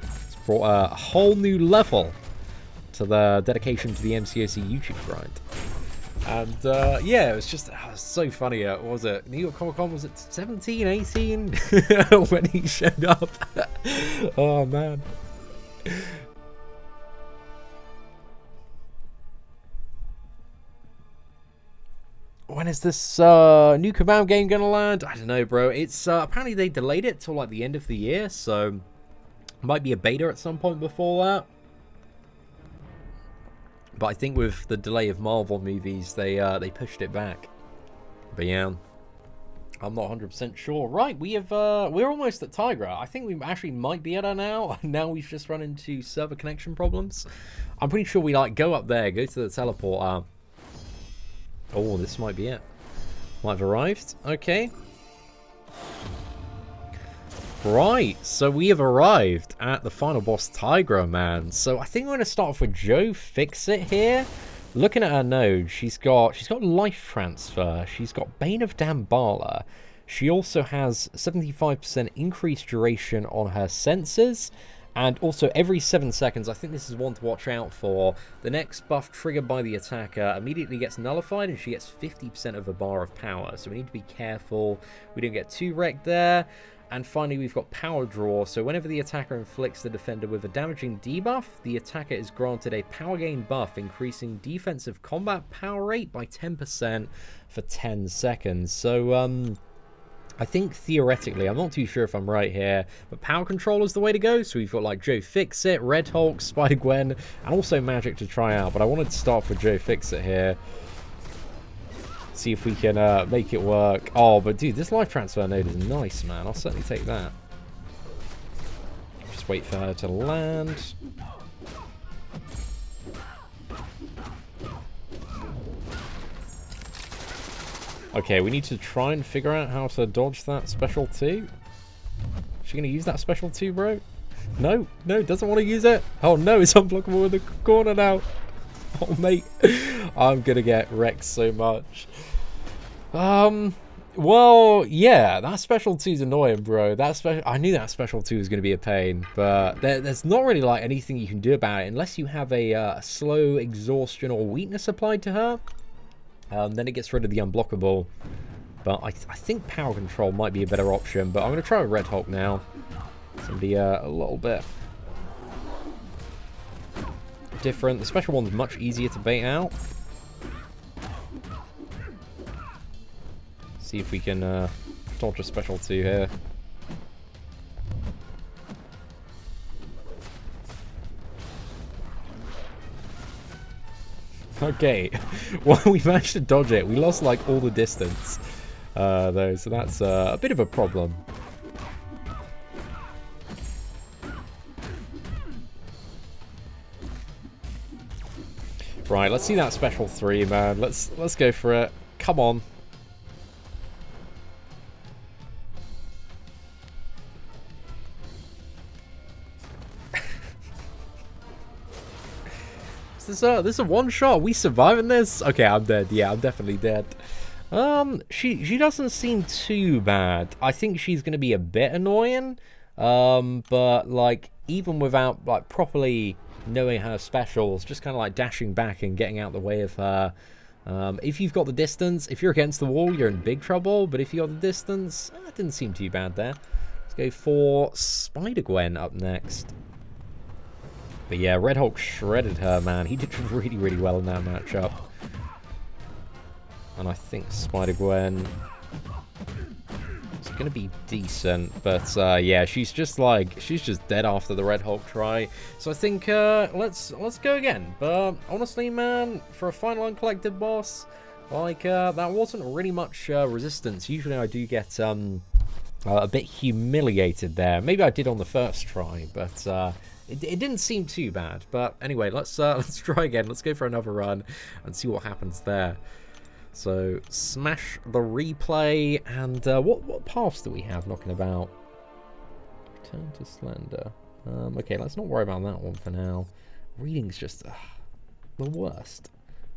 It's brought a whole new level to the dedication to the MCOC YouTube grind. And uh, yeah, it was just oh, so funny. Uh, was it New York Comic Con? Was it 17, 18 when he showed up? oh man. When is this uh, new Kabam game gonna land? I don't know, bro. It's uh, apparently they delayed it till like the end of the year, so might be a beta at some point before that. But I think with the delay of Marvel movies, they uh, they pushed it back. But yeah, I'm not 100% sure. Right, we have uh, we're almost at Tigra. I think we actually might be at her now. Now we've just run into server connection problems. I'm pretty sure we like go up there, go to the teleporter. Oh, this might be it. Might have arrived. Okay. Right, so we have arrived at the final boss, Tigra Man. So I think we're going to start off with Joe Fixit here. Looking at her node, she's got she's got life transfer. She's got Bane of Damballa. She also has 75% increased duration on her senses. And also, every 7 seconds, I think this is one to watch out for, the next buff triggered by the attacker immediately gets nullified and she gets 50% of a bar of power. So we need to be careful we don't get too wrecked there. And finally, we've got Power Draw, so whenever the attacker inflicts the defender with a damaging debuff, the attacker is granted a power gain buff, increasing defensive combat power rate by 10% for 10 seconds. So, um, I think theoretically, I'm not too sure if I'm right here, but power control is the way to go. So we've got like Joe Fixit, Red Hulk, Spider-Gwen, and also Magik to try out. But I wanted to start with Joe Fixit here see if we can uh, make it work. Oh, but dude, this life transfer node is nice, man. I'll certainly take that. Just wait for her to land. Okay, we need to try and figure out how to dodge that special too. Is she going to use that special too, bro? No, no, doesn't want to use it. Oh no, it's unblockable in the corner now. Oh mate, I'm gonna get wrecked so much. Um, well, yeah, that special two's annoying, bro. That special, I knew that special two was going to be a pain, but there, there's not really like anything you can do about it unless you have a uh, slow exhaustion or weakness applied to her. Um, then it gets rid of the unblockable. But I, I think power control might be a better option. But I'm going to try a Red Hulk now. It's going to be uh, a little bit different. The special one's much easier to bait out. See if we can uh, special two here. Okay, well we managed to dodge it. We lost like all the distance uh, though, so that's uh, a bit of a problem. Right, let's see that special three, man. Let's let's go for it. Come on. This a this is a one shot? we surviving this? Okay, I'm dead. Yeah, I'm definitely dead. Um, she she doesn't seem too bad. I think she's gonna be a bit annoying. Um, but like even without like properly knowing her specials, just kind of like dashing back and getting out the way of her. Um, if you've got the distance, if you're against the wall, you're in big trouble. But if you got the distance, that didn't seem too bad there. Let's go for Spider-Gwen up next. But yeah, Red Hulk shredded her, man. He did really, really well in that matchup. And I think Spider-Gwen is going to be decent. But uh, yeah, she's just like, she's just dead after the Red Hulk try. So I think uh, let's let's go again. But honestly, man, for a final uncollected boss, like, uh, that wasn't really much uh, resistance. Usually I do get um, a bit humiliated there. Maybe I did on the first try, but uh, it, it didn't seem too bad, but anyway, let's uh, let's try again. Let's go for another run and see what happens there. So smash the replay, and uh, what what paths do we have knocking about? Turn to Slender. Um, okay, let's not worry about that one for now. Reading's just uh, the worst.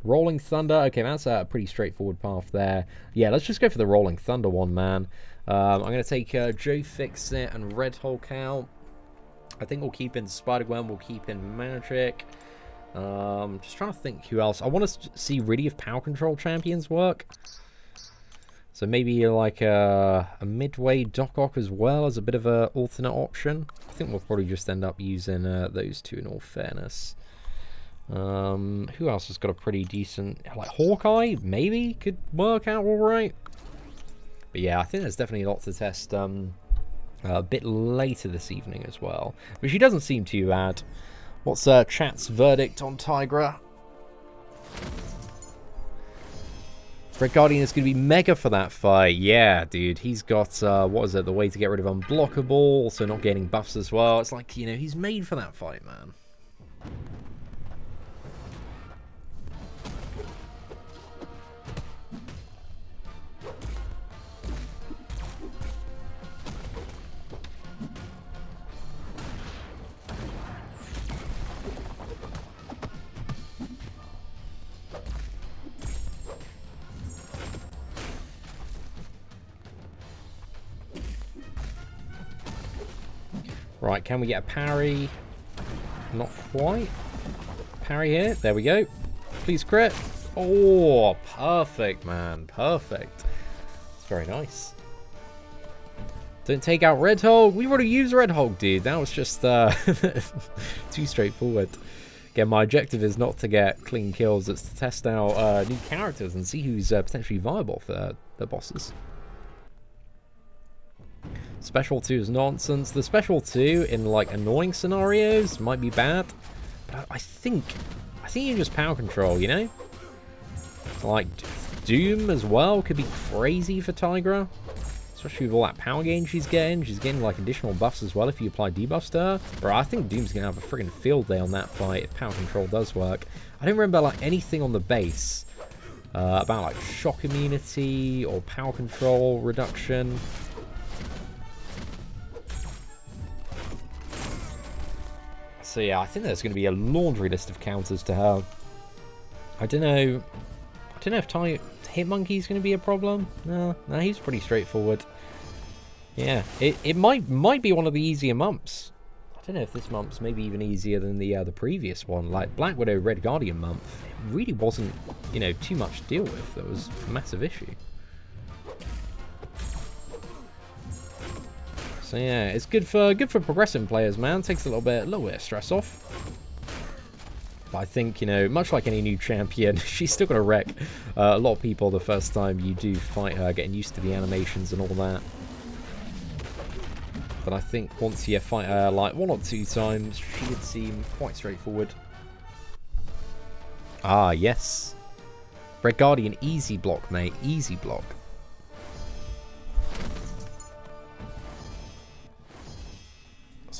Rolling Thunder. Okay, that's a pretty straightforward path there. Yeah, let's just go for the Rolling Thunder one, man. Um, I'm going to take uh, Joe Fixit and Red Hulk out. I think we'll keep in Spider-Gwen, we'll keep in Magik. Um, just trying to think who else. I want to see really if Power Control champions work. So maybe like a, a midway Doc Ock as well as a bit of an alternate option. I think we'll probably just end up using uh, those two in all fairness. Um, who else has got a pretty decent... Like Hawkeye, maybe, could work out alright. But yeah, I think there's definitely a lot to test um, uh, a bit later this evening as well. But she doesn't seem too bad. What's uh, chat's verdict on Tigra? Red Guardian is going to be mega for that fight. Yeah, dude. He's got, uh, what is it, the way to get rid of Unblockable, also not getting buffs as well. It's like, you know, he's made for that fight, man. Right, can we get a parry? Not quite. Parry here. There we go. Please crit. Oh, perfect, man. Perfect. It's very nice. Don't take out Red Hulk. We've already used Red Hulk, dude. That was just uh, too straightforward. Again, my objective is not to get clean kills. It's to test out uh, new characters and see who's uh, potentially viable for the bosses. Special 2 is nonsense. The Special 2 in, like, annoying scenarios might be bad. But I, think... I think you just power control, you know? Like, Doom as well could be crazy for Tigra. Especially with all that power gain she's getting. She's getting, like, additional buffs as well if you apply debuffs to her. Bro, I think Doom's going to have a friggin' field day on that fight if power control does work. I don't remember, like, anything on the base uh, about, like, shock immunity or power control reduction. So yeah, I think there's going to be a laundry list of counters to have. I don't know. I don't know if Ty Hitmonkey's going to be a problem. No, no, he's pretty straightforward. Yeah, it, it might might be one of the easier months. I don't know if this month's maybe even easier than the uh, the previous one. Like Black Widow Red Guardian month, it really wasn't, you know, too much to deal with. That was a massive issue. So yeah, it's good for good for progressing players, man. Takes a little bit a little bit of stress off. But I think, you know, much like any new champion, she's still going to wreck uh, a lot of people the first time you do fight her, getting used to the animations and all that. But I think once you fight her like one or two times, she would seem quite straightforward. Ah, yes. Red Guardian, easy block, mate. Easy block.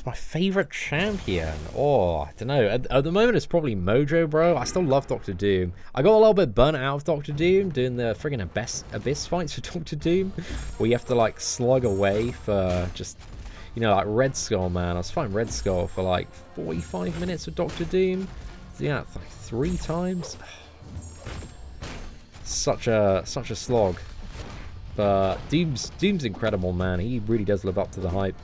My favourite champion. Oh, I don't know. At, at, the moment, it's probably Mojo, bro. I still love Doctor Doom. I got a little bit burnt out of Doctor Doom doing the friggin' Abyss, Abyss fights for Doctor Doom, where you have to, like, slug away for just you know, like Red Skull, man. I was fighting Red Skull for like 45 minutes with Doctor Doom. Yeah, like three times. Such a such a slog. But Doom's Doom's incredible, man. He really does live up to the hype.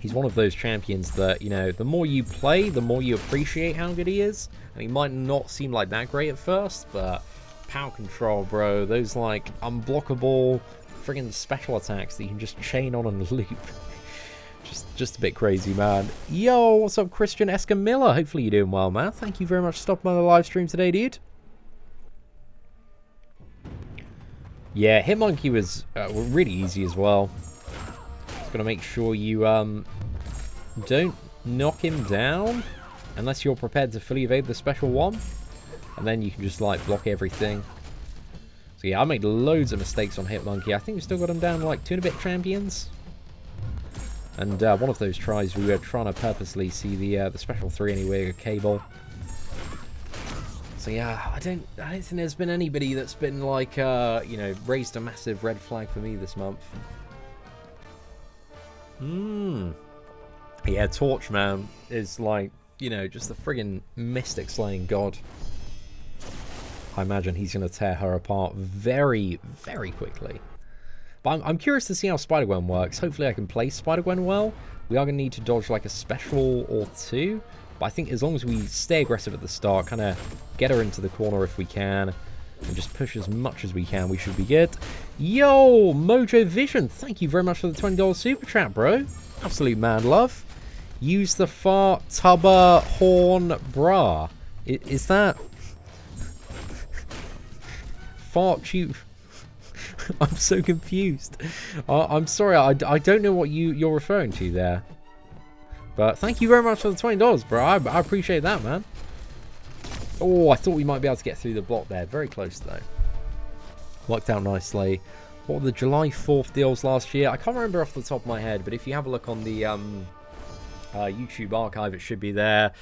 He's one of those champions that, you know, the more you play, the more you appreciate how good he is. And he might not seem like that great at first, but power control, bro. Those, like, unblockable friggin' special attacks that you can just chain on and loop. just just a bit crazy, man. Yo, what's up, Christian Escamilla? Hopefully you're doing well, man. Thank you very much for stopping by the live stream today, dude. Yeah, Hitmonkey was uh, really easy as well. Just gotta make sure you um don't knock him down unless you're prepared to fully evade the special one. And then you can just like block everything. So yeah, I made loads of mistakes on Hitmonkey. I think we still got him down like two and a bit champions. And uh, one of those tries we were trying to purposely see the uh, the special three anyway, a cable. So yeah, I don't I don't think there's been anybody that's been like uh, you know, raised a massive red flag for me this month. Hmm. Yeah, Torchman is like, you know, just the friggin' mystic slaying god. I imagine he's going to tear her apart very, very quickly. But I'm, I'm curious to see how Spider-Gwen works. Hopefully I can play Spider-Gwen well. We are going to need to dodge like a special or two. But I think as long as we stay aggressive at the start, kind of get her into the corner if we can, and just push as much as we can, we should be good. Yo, Mojo Vision, thank you very much for the $20 super chat, bro. Absolute mad love. Use the fart tubber horn bra. I, is that fart tube. I'm so confused. Uh, I'm sorry, I, I don't know what you, you're referring to there. But thank you very much for the $20, bro. I, I appreciate that, man. Oh, I thought we might be able to get through the block there. Very close, though. Worked out nicely. What were the July 4th deals last year? I can't remember off the top of my head, but if you have a look on the um, uh, YouTube archive, it should be there.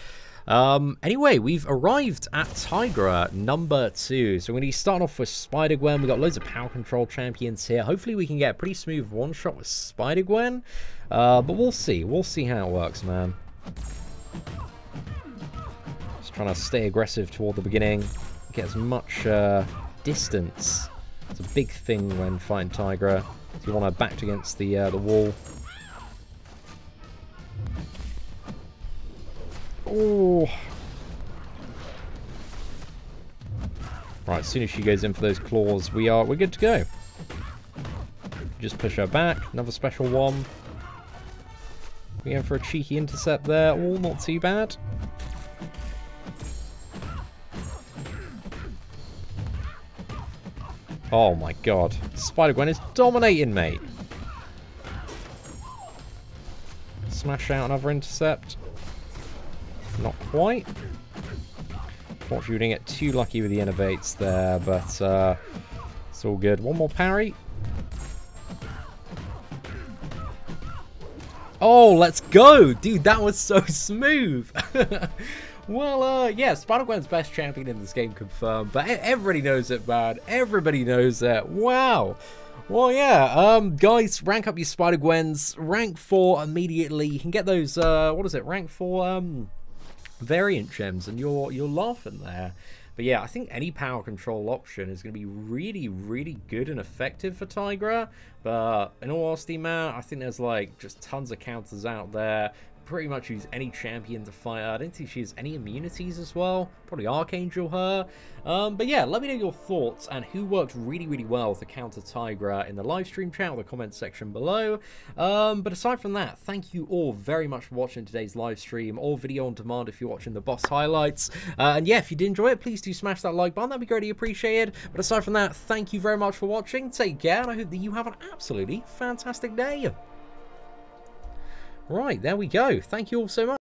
Um, anyway, we've arrived at Tigra number two. So we're going to be starting off with Spider-Gwen. We've got loads of power control champions here. Hopefully we can get a pretty smooth one-shot with Spider-Gwen. Uh, but we'll see. We'll see how it works, man. Trying to stay aggressive toward the beginning. Get as much uh, distance. It's a big thing when fighting Tigra. You want to back against the, uh, the wall. Oh. Right, as soon as she goes in for those claws, we are we're good to go. Just push her back. Another special one. We go for a cheeky intercept there. All not too bad. Oh my god. Spider-Gwen is dominating, mate. Smash out another intercept. Not quite. Unfortunately, we didn't get too lucky with the innovates there, but uh, it's all good. One more parry. Oh, let's go! Dude, that was so smooth! well, uh, yeah, Spider-Gwen's best champion in this game confirmed, but everybody knows it, man. Everybody knows it. Wow! Well, yeah, um, guys, rank up your Spider Gwens. Rank 4 immediately. You can get those, uh, what is it, rank 4, um, variant gems, and you're, you're laughing there. But yeah, I think any power control option is going to be really, really good and effective for Tigra. But in all honesty, man, I think there's like just tons of counters out there pretty much use any champion to fight her. I don't think she has any immunities as well. Probably Archangel her. Um, but yeah, let me know your thoughts and who worked really, really well to counter Tigra in the live stream chat or the comments section below. Um, but aside from that, thank you all very much for watching today's live stream or video on demand if you're watching the boss highlights. Uh, and yeah, if you did enjoy it, please do smash that like button. That'd be greatly appreciated. But aside from that, thank you very much for watching. Take care, and I hope that you have an absolutely fantastic day. Right, there we go. Thank you all so much.